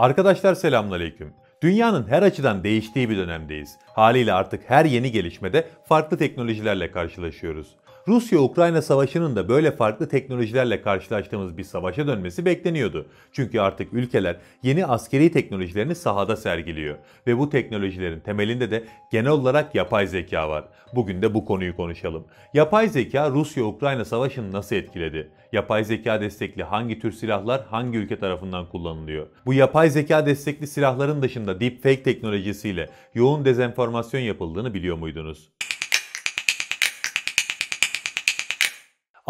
Arkadaşlar selamünaleyküm. Dünyanın her açıdan değiştiği bir dönemdeyiz. Haliyle artık her yeni gelişmede farklı teknolojilerle karşılaşıyoruz. Rusya-Ukrayna savaşının da böyle farklı teknolojilerle karşılaştığımız bir savaşa dönmesi bekleniyordu. Çünkü artık ülkeler yeni askeri teknolojilerini sahada sergiliyor. Ve bu teknolojilerin temelinde de genel olarak yapay zeka var. Bugün de bu konuyu konuşalım. Yapay zeka Rusya-Ukrayna savaşını nasıl etkiledi? Yapay zeka destekli hangi tür silahlar hangi ülke tarafından kullanılıyor? Bu yapay zeka destekli silahların dışında deepfake teknolojisiyle yoğun dezenformasyon yapıldığını biliyor muydunuz?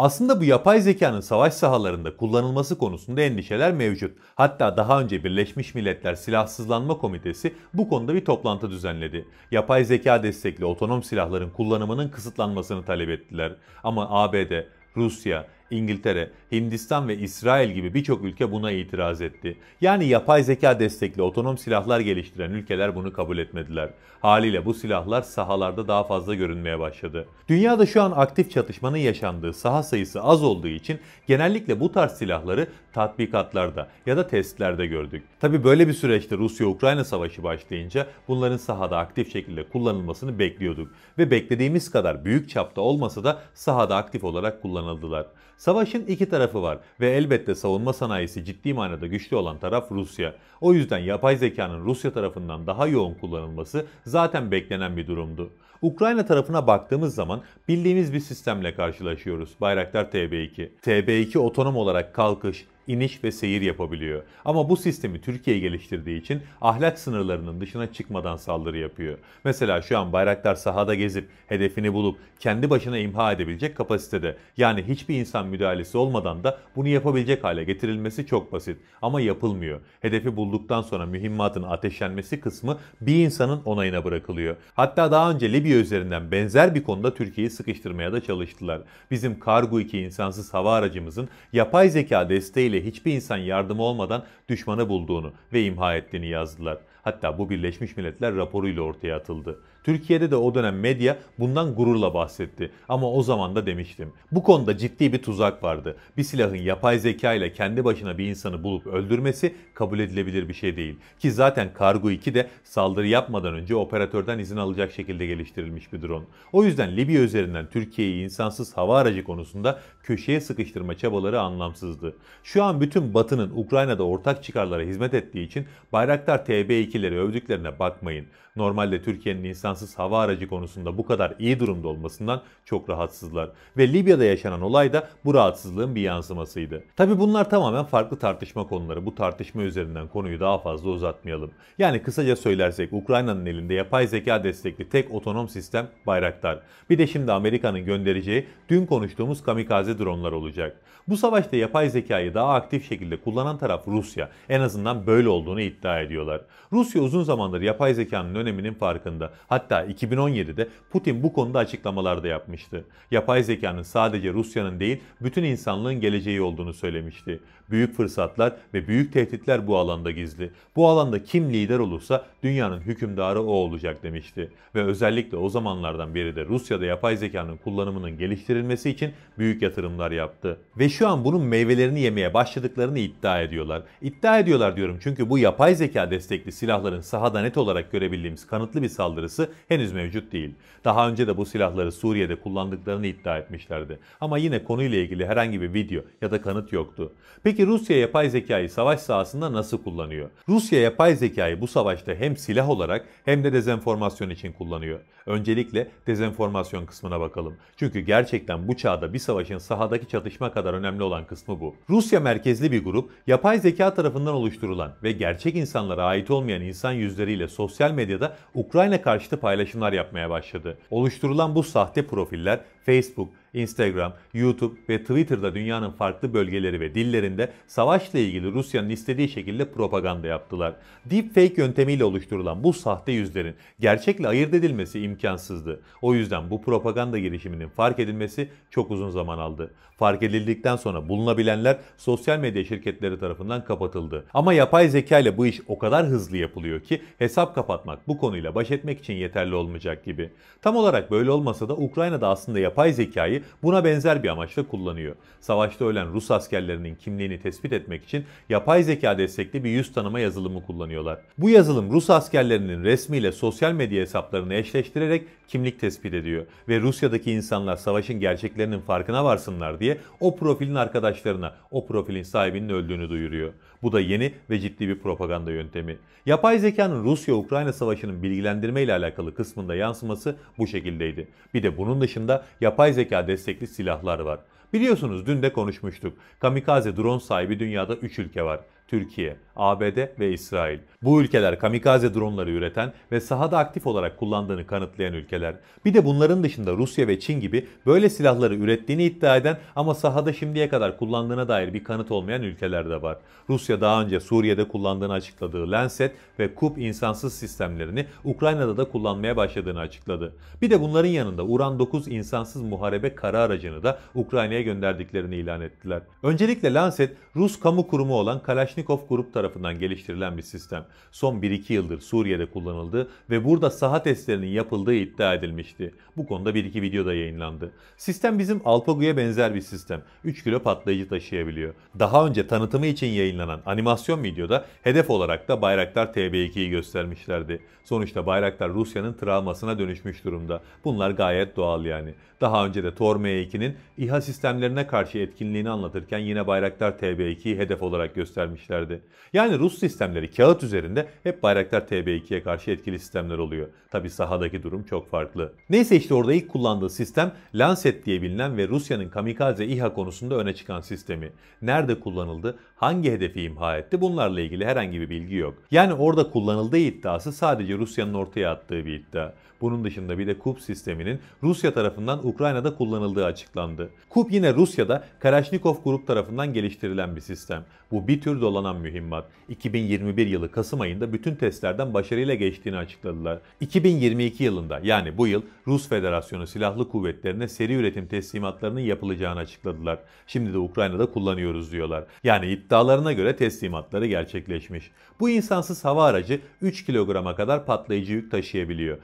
Aslında bu yapay zekanın savaş sahalarında kullanılması konusunda endişeler mevcut. Hatta daha önce Birleşmiş Milletler Silahsızlanma Komitesi bu konuda bir toplantı düzenledi. Yapay zeka destekli otonom silahların kullanımının kısıtlanmasını talep ettiler. Ama ABD, Rusya, İngiltere, Hindistan ve İsrail gibi birçok ülke buna itiraz etti. Yani yapay zeka destekli otonom silahlar geliştiren ülkeler bunu kabul etmediler. Haliyle bu silahlar sahalarda daha fazla görünmeye başladı. Dünyada şu an aktif çatışmanın yaşandığı saha sayısı az olduğu için genellikle bu tarz silahları tatbikatlarda ya da testlerde gördük. Tabi böyle bir süreçte Rusya-Ukrayna savaşı başlayınca bunların sahada aktif şekilde kullanılmasını bekliyorduk. Ve beklediğimiz kadar büyük çapta olmasa da sahada aktif olarak kullanıldılar. Savaşın iki tarafı var ve elbette savunma sanayisi ciddi manada güçlü olan taraf Rusya. O yüzden yapay zekanın Rusya tarafından daha yoğun kullanılması zaten beklenen bir durumdu. Ukrayna tarafına baktığımız zaman bildiğimiz bir sistemle karşılaşıyoruz. Bayraktar TB2. TB2 otonom olarak kalkış, iniş ve seyir yapabiliyor. Ama bu sistemi Türkiye geliştirdiği için ahlak sınırlarının dışına çıkmadan saldırı yapıyor. Mesela şu an Bayraktar sahada gezip hedefini bulup kendi başına imha edebilecek kapasitede. Yani hiçbir insan müdahalesi olmadan da bunu yapabilecek hale getirilmesi çok basit. Ama yapılmıyor. Hedefi bulduktan sonra mühimmatın ateşlenmesi kısmı bir insanın onayına bırakılıyor. Hatta daha önce Libya üzerinden benzer bir konuda Türkiye'yi sıkıştırmaya da çalıştılar. Bizim Kargo 2 insansız hava aracımızın yapay zeka desteğiyle hiçbir insan yardımı olmadan düşmanı bulduğunu ve imha ettiğini yazdılar. Hatta bu Birleşmiş Milletler raporuyla ortaya atıldı. Türkiye'de de o dönem medya bundan gururla bahsetti. Ama o zaman da demiştim. Bu konuda ciddi bir tuzak vardı. Bir silahın yapay zeka ile kendi başına bir insanı bulup öldürmesi kabul edilebilir bir şey değil. Ki zaten Kargo 2 de saldırı yapmadan önce operatörden izin alacak şekilde geliştirilmiş bir drone. O yüzden Libya üzerinden Türkiye'yi insansız hava aracı konusunda köşeye sıkıştırma çabaları anlamsızdı. Şu an bütün Batı'nın Ukrayna'da ortak çıkarlara hizmet ettiği için Bayraktar TB2'leri övdüklerine bakmayın. Normalde Türkiye'nin insansız hava aracı konusunda bu kadar iyi durumda olmasından çok rahatsızlar. Ve Libya'da yaşanan olay da bu rahatsızlığın bir yansımasıydı. Tabi bunlar tamamen farklı tartışma konuları. Bu tartışma üzerinden konuyu daha fazla uzatmayalım. Yani kısaca söylersek Ukrayna'nın elinde yapay zeka destekli tek otonom sistem Bayraktar. Bir de şimdi Amerika'nın göndereceği dün konuştuğumuz kamikaze dronlar olacak. Bu savaşta yapay zekayı daha aktif şekilde kullanan taraf Rusya. En azından böyle olduğunu iddia ediyorlar. Rusya uzun zamandır yapay zekanın öneminin farkında. Hatta 2017'de Putin bu konuda açıklamalar da yapmıştı. Yapay zekanın sadece Rusya'nın değil bütün insanlığın geleceği olduğunu söylemişti. Büyük fırsatlar ve büyük tehditler bu alanda gizli. Bu alanda kim lider olursa dünyanın hükümdarı o olacak demişti. Ve özellikle o zamanlardan beri de Rusya'da yapay zekanın kullanımının geliştirilmesi için büyük yatırımlar yaptı. Ve şu an bunun meyvelerini yemeye başladıklarını iddia ediyorlar. İddia ediyorlar diyorum çünkü bu yapay zeka destekli silahların sahada net olarak görebildiğimiz kanıtlı bir saldırısı henüz mevcut değil. Daha önce de bu silahları Suriye'de kullandıklarını iddia etmişlerdi. Ama yine konuyla ilgili herhangi bir video ya da kanıt yoktu. Peki Rusya yapay zekayı savaş sahasında nasıl kullanıyor? Rusya yapay zekayı bu savaşta hem silah olarak hem de dezenformasyon için kullanıyor. Öncelikle dezenformasyon kısmına bakalım. Çünkü gerçekten bu çağda bir savaşın sahadaki çatışma kadar önemli olan kısmı bu. Rusya merkezli bir grup yapay zeka tarafından oluşturulan ve gerçek insanlara ait olmayan insan yüzleriyle sosyal medyada Ukrayna karşıtı paylaşımlar yapmaya başladı. Oluşturulan bu sahte profiller Facebook, Instagram, YouTube ve Twitter'da dünyanın farklı bölgeleri ve dillerinde savaşla ilgili Rusya'nın istediği şekilde propaganda yaptılar. Deepfake yöntemiyle oluşturulan bu sahte yüzlerin gerçekle ayırt edilmesi imkansızdı. O yüzden bu propaganda girişiminin fark edilmesi çok uzun zaman aldı. Fark edildikten sonra bulunabilenler sosyal medya şirketleri tarafından kapatıldı. Ama yapay zeka ile bu iş o kadar hızlı yapılıyor ki hesap kapatmak bu konuyla baş etmek için yeterli olmayacak gibi. Tam olarak böyle olmasa da Ukrayna'da aslında yapay yapay zekayı buna benzer bir amaçla kullanıyor. Savaşta ölen Rus askerlerinin kimliğini tespit etmek için yapay zeka destekli bir yüz tanıma yazılımı kullanıyorlar. Bu yazılım Rus askerlerinin resmiyle sosyal medya hesaplarını eşleştirerek kimlik tespit ediyor ve Rusya'daki insanlar savaşın gerçeklerinin farkına varsınlar diye o profilin arkadaşlarına o profilin sahibinin öldüğünü duyuruyor. Bu da yeni ve ciddi bir propaganda yöntemi. Yapay zekanın Rusya-Ukrayna savaşının bilgilendirme ile alakalı kısmında yansıması bu şekildeydi. Bir de bunun dışında yapay zeka destekli silahlar var. Biliyorsunuz dün de konuşmuştuk. Kamikaze drone sahibi dünyada 3 ülke var. Türkiye, ABD ve İsrail. Bu ülkeler kamikaze dronları üreten ve sahada aktif olarak kullandığını kanıtlayan ülkeler. Bir de bunların dışında Rusya ve Çin gibi böyle silahları ürettiğini iddia eden ama sahada şimdiye kadar kullandığına dair bir kanıt olmayan ülkeler de var. Rusya daha önce Suriye'de kullandığını açıkladığı Lancet ve Kup insansız sistemlerini Ukrayna'da da kullanmaya başladığını açıkladı. Bir de bunların yanında Uran 9 insansız muharebe kara aracını da Ukrayna'ya gönderdiklerini ilan ettiler. Öncelikle Lancet Rus kamu kurumu olan Kalashnikov grup tarafından geliştirilen bir sistem. Son 1-2 yıldır Suriye'de kullanıldı ve burada saha testlerinin yapıldığı iddia edilmişti. Bu konuda 1-2 video da yayınlandı. Sistem bizim Alpagu'ya benzer bir sistem. 3 kilo patlayıcı taşıyabiliyor. Daha önce tanıtımı için yayınlanan animasyon videoda hedef olarak da Bayraktar TB2'yi göstermişlerdi. Sonuçta Bayraktar Rusya'nın travmasına dönüşmüş durumda. Bunlar gayet doğal yani. Daha önce de Tor M2'nin İHA sistemlerine karşı etkinliğini anlatırken yine Bayraktar TB2'yi hedef olarak göstermişlerdi. Yani Rus sistemleri kağıt üzerinde hep Bayraktar TB2'ye karşı etkili sistemler oluyor. Tabi sahadaki durum çok farklı. Neyse işte orada ilk kullandığı sistem Lancet diye bilinen ve Rusya'nın kamikaze İHA konusunda öne çıkan sistemi. Nerede kullanıldı, hangi hedefi imha etti bunlarla ilgili herhangi bir bilgi yok. Yani orada kullanıldığı iddiası sadece Rusya'nın ortaya attığı bir iddia. Bunun dışında bir de KUP sisteminin Rusya tarafından Ukrayna'da kullanıldığı açıklandı. KUP yine Rusya'da Kalashnikov grup tarafından geliştirilen bir sistem. Bu bir tür dolanan mühimmat. 2021 yılı Kasım ayında bütün testlerden başarıyla geçtiğini açıkladılar. 2022 yılında yani bu yıl Rus Federasyonu Silahlı Kuvvetlerine seri üretim teslimatlarının yapılacağını açıkladılar. Şimdi de Ukrayna'da kullanıyoruz diyorlar. Yani iddialarına göre teslimatları gerçekleşmiş. Bu insansız hava aracı 3 kilograma kadar patlayıcı yük taşıyabiliyor.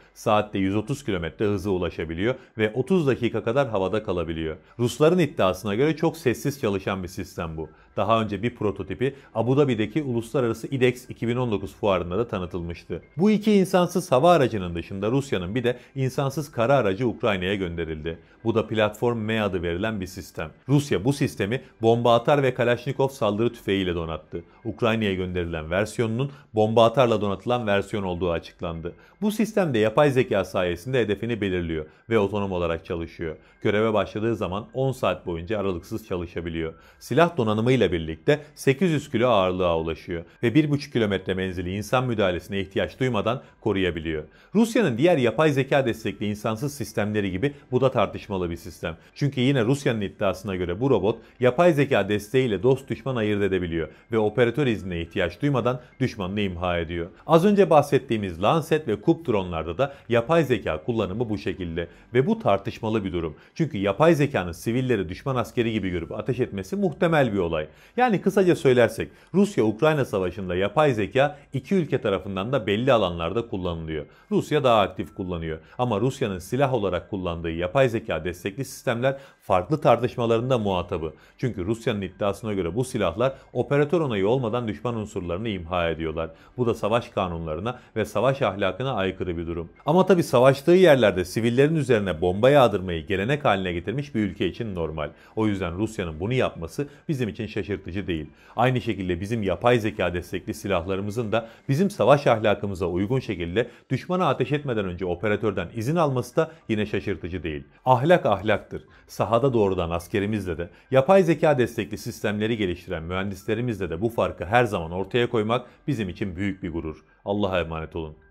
Saatte 130 km hıza ulaşabiliyor ve 30 dakika kadar havada kalabiliyor. Rusların iddiasına göre çok sessiz çalışan bir sistem bu. Daha önce bir prototipi Abu Dhabi'deki Uluslararası IDEX 2019 fuarında da tanıtılmıştı. Bu iki insansız hava aracının dışında Rusya'nın bir de insansız kara aracı Ukrayna'ya gönderildi. Bu da Platform M adı verilen bir sistem. Rusya bu sistemi bomba atar ve Kalashnikov saldırı tüfeğiyle donattı. Ukrayna'ya gönderilen versiyonunun bomba atarla donatılan versiyon olduğu açıklandı. Bu sistemde yapay zeka sayesinde hedefini belirliyor ve otonom olarak çalışıyor. Göreve başladığı zaman 10 saat boyunca aralıksız çalışabiliyor. Silah donanımıyla birlikte 800 kilo ağırlığa ulaşıyor ve 1,5 kilometre menzili insan müdahalesine ihtiyaç duymadan koruyabiliyor. Rusya'nın diğer yapay zeka destekli insansız sistemleri gibi bu da tartışmalı bir sistem. Çünkü yine Rusya'nın iddiasına göre bu robot yapay zeka desteğiyle dost düşman ayırt edebiliyor ve operatör iznine ihtiyaç duymadan düşmanını imha ediyor. Az önce bahsettiğimiz Lancet ve Kup dronlarda da yapay zeka kullanımı bu şekilde ve bu tartışmalı bir durum. Çünkü yapay zekanın sivilleri düşman askeri gibi görüp ateş etmesi muhtemel bir olay. Yani kısaca söylersek Rusya-Ukrayna savaşında yapay zeka iki ülke tarafından da belli alanlarda kullanılıyor. Rusya daha aktif kullanıyor ama Rusya'nın silah olarak kullandığı yapay zeka destekli sistemler farklı tartışmalarında muhatabı. Çünkü Rusya'nın iddiasına göre bu silahlar operatör onayı olmadan düşman unsurlarını imha ediyorlar. Bu da savaş kanunlarına ve savaş ahlakına aykırı bir durum. Ama tabi savaştığı yerlerde sivillerin üzerine bomba yağdırmayı gelenek haline getirmiş bir ülke için normal. O yüzden Rusya'nın bunu yapması bizim için şaşırtıcı değil. Aynı şekilde bizim yapay zeka destekli silahlarımızın da bizim savaş ahlakımıza uygun şekilde düşmana ateş etmeden önce operatörden izin alması da yine şaşırtıcı değil. Ahlak ahlaktır. Sahada doğrudan askerimizle de yapay zeka destekli sistemleri geliştiren mühendislerimizle de bu farkı her zaman ortaya koymak bizim için büyük bir gurur. Allah'a emanet olun.